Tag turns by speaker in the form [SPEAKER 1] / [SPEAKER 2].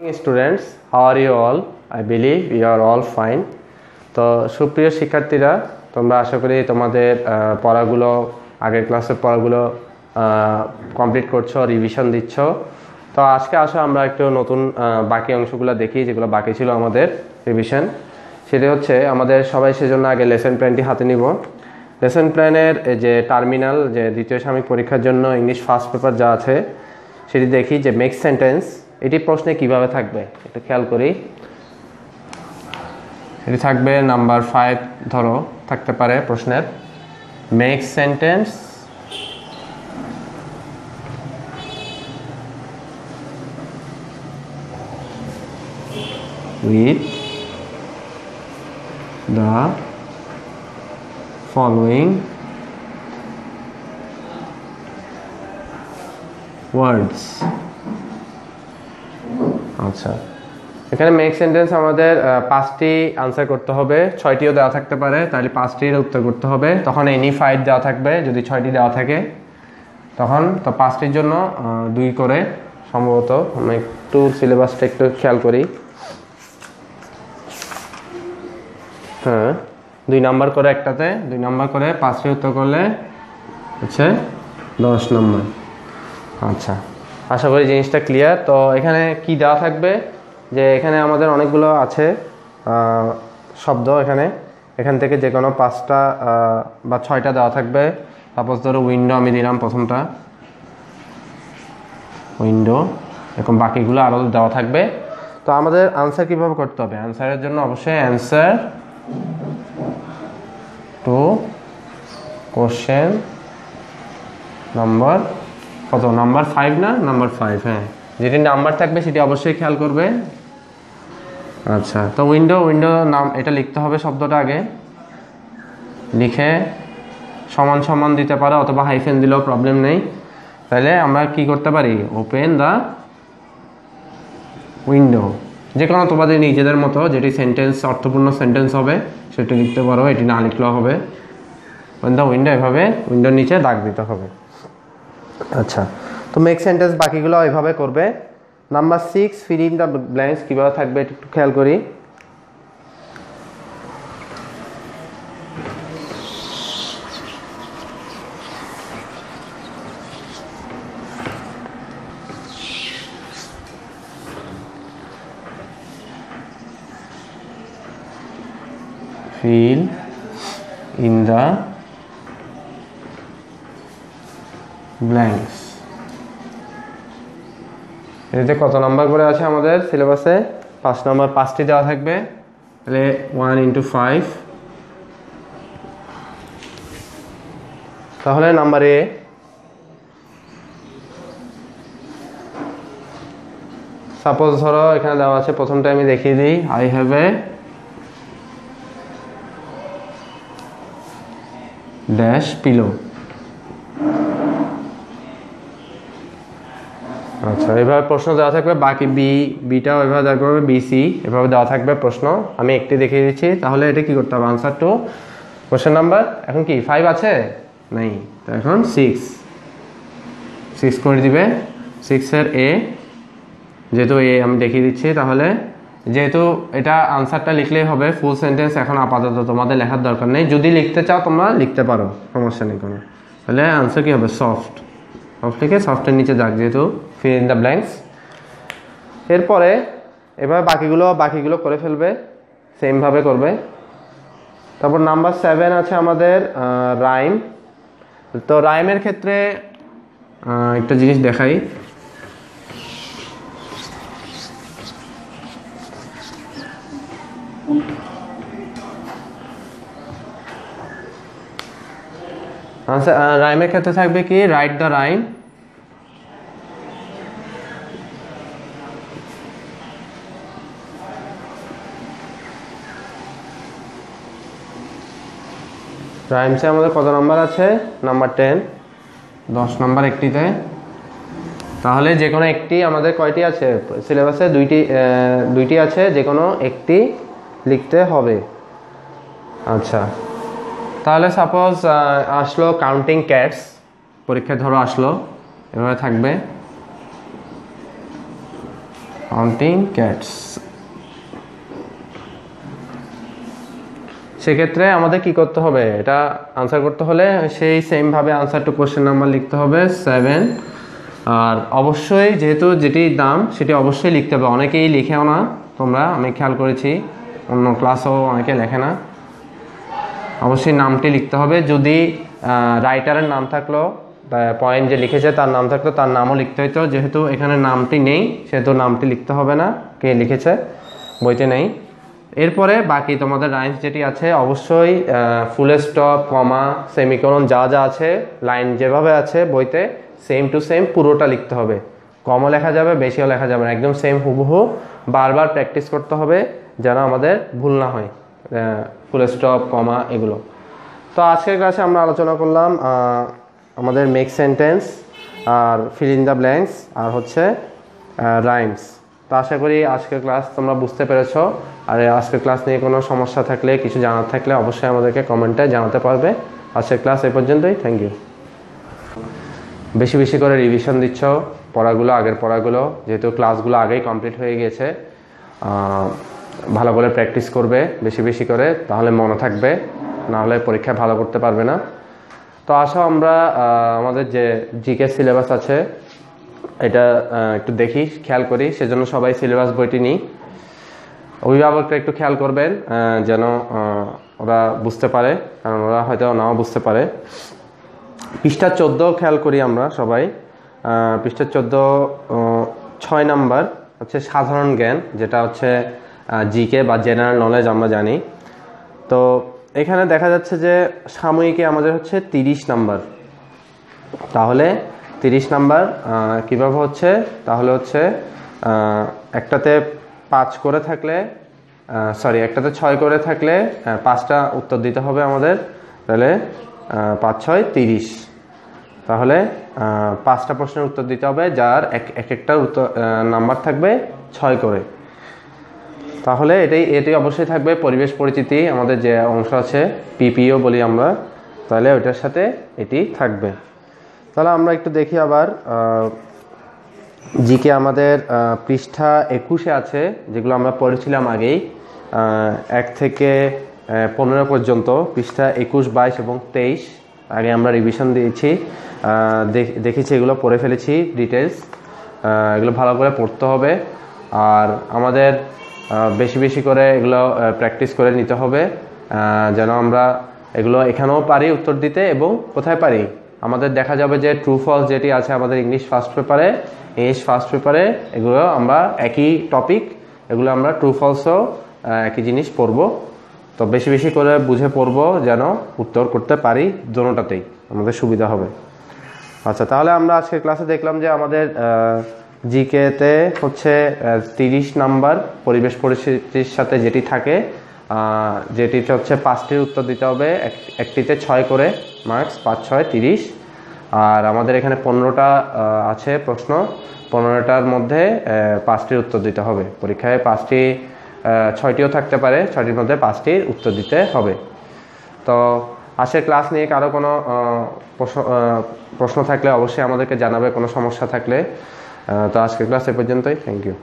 [SPEAKER 1] Students how are you all I believe you are all fine তো সুপ্রিয় শিক্ষার্থীরা, তোমরা আশা করি তোমাদের পড়াগুলো, আগের ক্লাসের পড়াগুলো কমপ্লিট করছ রিভিশন দিচ্ছ। তো আজকে আসো আমরা একটু নতুন বাকি অংশগুলো দেখি, যেগুলো বাকি ছিল আমাদের রিভিশন সেটা হচ্ছে আমাদের সবাই সেজন্য আগে লেসন প্ল্যানটি হাতে নিব। লেসন প্ল্যানের যে টার্মিনাল যে দ্বিতীয় সাময়িক পরীক্ষার জন্য ইংলিশ ফার্স্ট পেপার যা আছে, সেটি দেখি যে মেক সেন্টেন্স এটি প্রশ্নে কীভাবে থাকবে? একটু খেয়াল করি। এটি থাকবে নাম্বার ফাইভ ধরো, থাকতে পারে প্রশ্নের। Make sentence with the following words. আচ্ছা। এখানে মেক সেন্টেন্স আমাদের পাঁচটি আনসার করতে হবে, ছয়টিও দেওয়া থাকতে পারে, তাহলে পাঁচটির উত্তর করতে হবে। তখন এনি ফাইভ দেওয়া থাকবে, যদি ছয়টি দেওয়া থাকে। তখন তো পাঁচটির জন্য দুই করে, সম্ভবত আমি একটু সিলেবাসটা একটু খেয়াল করি। হ্যাঁ দুই নাম্বার করে একটাতে, দুই নাম্বার করে পাঁচটি উত্তর করলে হচ্ছে দশ নম্বর। আচ্ছা। আশা করি জিনিসটা ক্লিয়ার তো এখানে কি দেওয়া থাকবে? যে এখানে আমাদের অনেকগুলো আছে শব্দ এখানে। এখান থেকে যে কোনো পাঁচটা বা ছয়টা দেওয়া থাকবে। সাপোজ ধরো উইন্ডো আমি দিলাম প্রথমটা। উইন্ডো এরকম বাকিগুলো আরও দেওয়া থাকবে। তো আমাদের আনসার কীভাবে করতে হবে? আনসারের জন্য অবশ্যই অ্যান্সার টু কোশ্চেন নাম্বার কত? নাম্বার ফাইভ না? নাম্বার ফাইভ হ্যাঁ। যেটি নাম্বার থাকবে সেটি অবশ্যই খেয়াল করবে। আচ্ছা তো উইন্ডো উইন্ডো নাম, এটা লিখতে হবে শব্দটা আগে। লিখে সমান সমান দিতে পারো অথবা হাইফেন দিলেও প্রবলেম নেই। তাহলে আমরা কি করতে পারি? ওপেন দ্য উইন্ডো যে কোনো তোমাদের নিজেদের মতো যেটি সেন্টেন্স অর্থপূর্ণ সেন্টেন্স হবে, সেটি লিখতে পারো। এটি না লিখলেও হবে। দ্য উইন্ডো এভাবে উইন্ডোর নিচে দাগ দিতে হবে। আচ্ছা তো মেক সেন্টেন্স বাকিগুলো এভাবে করবে। Number six fill in the blanks কীভাবে থাকবে একটু খেয়াল করি। Fill in the blanks এতে কত নাম্বার করে আছে আমাদের সিলেবাসে? পাঁচ নাম্বার, পাঁচটি দেওয়া থাকবে। তাহলে ওয়ান ইন্টু ফাইভ তাহলে নাম্বার এ সাপোজ ধরো, এখানে দেওয়া আছে প্রথমটা আমি দেখিয়ে দিই। I have a dash pillow আচ্ছা এভাবে প্রশ্ন দেওয়া থাকবে, বাকি বি বিটাও এভাবে দেওয়া থাকবে বিসি এভাবে দেওয়া থাকবে প্রশ্ন। আমি একটি দেখিয়ে দিচ্ছি, তাহলে এটা কি করতে হবে? আনসার টু কোশ্চেন নাম্বার এখন কি ফাইভ আছে? নেই। তো এখন সিক্স সিক্স করে দিবে। সিক্সের এ যেহেতু এ আমি দেখিয়ে দিচ্ছি, তাহলে যেহেতু এটা আনসারটা লিখলেই হবে ফুল সেন্টেন্স এখন আপাতত তোমাদের লেখার দরকার নেই। যদি লিখতে চাও তোমরা লিখতে পারো, সমস্যা নেই কোনো। তাহলে আনসার কী হবে? সফট সফট লিখে সফটের নিচে যাক যেহেতু ফিল ইন দ্য ব্ল্যাঙ্কস এরপরে এভাবে বাকিগুলো বাকিগুলো করে ফেলবে সেমভাবে করবে। তারপর নাম্বার সেভেন আছে আমাদের রাইম তো রাইমের ক্ষেত্রে একটা জিনিস দেখাই। আচ্ছা রাইমের ক্ষেত্রে থাকবে কি? রাইট দ্য রাইম রাইমসে আমাদের কত নাম্বার আছে? নাম্বার টেন দশ নাম্বার একটিতে। তাহলে যে কোনো একটি, আমাদের কয়টি আছে? সিলেবাসে দুইটি দুইটি আছে যে কোনো একটি লিখতে হবে। আচ্ছা। তাহলে সাপোজ আসলো কাউন্টিং ক্যাটস পরীক্ষায় ধরো আসলো, এভাবে থাকবে। কাউন্টিং ক্যাটস সেক্ষেত্রে আমাদের কি করতে হবে? এটা আনসার করতে হলে সেই সেমভাবে আনসার টু কোশ্চেন নাম্বার লিখতে হবে সেভেন আর অবশ্যই যেহেতু যেটি দাম, সেটি অবশ্যই লিখতে হবে। অনেকেই লিখেও না, তোমরা, আমি খেয়াল করেছি। অন্য ক্লাসও অনেকে লেখে না। অবশ্যই নামটি লিখতে হবে। যদি রাইটারের নাম থাকল পয়েন্ট যে লিখেছে তার নাম থাকতো তার নামও লিখতে হইতো। যেহেতু এখানে নামটি নেই, সেহেতু নামটি লিখতে হবে না, কে লিখেছে, বইতে নেই। এরপরে বাকি তোমাদের লাইন্স যেটি আছে, অবশ্যই ফুল স্টপ কমা সেমিকোলন যা যা আছে লাইন যেভাবে আছে বইতে সেম টু সেম পুরোটা লিখতে হবে। কমও লেখা যাবে, বেশিও লেখা যাবে না, একদম সেম হুবহু বারবার প্র্যাকটিস করতে হবে, যেন আমাদের ভুল না হয়। ফুল স্টপ কমা এগুলো। তো আজকের ক্লাসে আমরা আলোচনা করলাম আমাদের মেক সেন্টেন্স আর ফিল ইন দ্য ব্ল্যাঙ্কস আর হচ্ছে রাইমস তো আশা করি আজকের ক্লাস তোমরা বুঝতে পেরেছ। আর আজকের ক্লাস নিয়ে কোনো সমস্যা থাকলে কিছু জানার থাকলে অবশ্যই আমাদেরকে কমেন্টে জানাতে পারবে। আজকের ক্লাস এ পর্যন্তই থ্যাংক ইউ বেশি বেশি করে রিভিশন দিচ্ছ পড়াগুলো আগের পড়াগুলো যেহেতু ক্লাসগুলো আগেই কমপ্লিট হয়ে আহ, ভালো করে প্র্যাকটিস করবে, বেশি বেশি করে, তাহলে মনে থাকবে, না হলে পরীক্ষায় ভালো করতে পারবে না। তো আসো আমরা আমাদের যে জিকে সিলেবাস আছে, এটা একটু দেখি, খেয়াল করি, সেজন্য সবাই সিলেবাস বইটি নিই। অভিভাবকরা একটু খেয়াল করবেন যেন ওরা বুঝতে পারে, কারণ ওরা হয়তো নাও বুঝতে পারে। পৃষ্ঠা চোদ্দ খেয়াল করি আমরা সবাই। পৃষ্ঠা চোদ্দ ছয় নাম্বার হচ্ছে সাধারণ জ্ঞান, যেটা হচ্ছে জিকে বা জেনারেল নলেজ আমরা জানি। তো এখানে দেখা যাচ্ছে যে সাময়িকে আমাদের হচ্ছে তিরিশ নাম্বার। তাহলে তিরিশ নাম্বার কীভাবে হচ্ছে? তাহলে হচ্ছে একটাতে পাঁচ করে থাকলে সরি একটাতে ছয় করে থাকলে পাঁচটা উত্তর দিতে হবে আমাদের। তাহলে পাঁচ, ছয়, তিরিশ। তাহলে পাঁচটা প্রশ্নের উত্তর দিতে হবে, যার এক এক একটার উত্তর নাম্বার থাকবে ছয় করে। তাহলে এটাই এটি অবশ্যই থাকবে পরিবেশ পরিচিতি আমাদের যে অংশ আছে পিপিও বলি আমরা, তাহলে ওইটার সাথে এটি থাকবে। তাহলে আমরা একটু দেখি আবার জিকে আমাদের পৃষ্ঠা একুশে আছে, যেগুলো আমরা পড়েছিলাম আগেই এক থেকে পনেরো পর্যন্ত, পৃষ্ঠা একুশ, বাইশ এবং তেইশ। আগে আমরা রিভিশন দিয়েছি দেখ- দেখেছি এগুলো, পড়ে ফেলেছি ডিটেলস এগুলো ভালো করে পড়তে হবে। আর আমাদের বেশি বেশি করে এগুলো প্র্যাকটিস করে নিতে হবে যেন আমরা এগুলো এখানেও পারি, উত্তর দিতে, এবং কোথায় পারি? আমাদের দেখা যাবে যে ট্রু ফলস যেটি আছে আমাদের ইংলিশ ফার্স্ট পেপারে ইংলিশ ফার্স্ট পেপারে এগুলো আমরা একই টপিক এগুলো আমরা ট্রু ফলসও একই জিনিস পড়ব। তো বেশি বেশি করে বুঝে পড়ব যেন উত্তর করতে পারি দোনোটাতেই আমাদের সুবিধা হবে। আচ্ছা তাহলে আমরা আজকের ক্লাসে দেখলাম যে আমাদের জিকেতে হচ্ছে তিরিশ নাম্বার পরিবেশ পরিস্থিতির সাথে যেটি থাকে যেটিতে হচ্ছে পাঁচটির উত্তর দিতে হবে, এক- একটিতে ছয় করে মার্কস, পাঁচ, ছয়, তিরিশ। আর আমাদের এখানে পনেরোটা আছে প্রশ্ন, পনেরোটার মধ্যে পাঁচটির উত্তর দিতে হবে। পরীক্ষায় পাঁচটি ছয়টিও থাকতে পারে, ছয়টির মধ্যে পাঁচটির উত্তর দিতে হবে। তো আজকের ক্লাস নিয়ে কারও কোনো প্রশ্ন প্রশ্ন থাকলে অবশ্যই আমাদেরকে জানাবে, কোনো সমস্যা থাকলে। আহ, তো আজকের ক্লাস এ পর্যন্তই থ্যাংক ইউ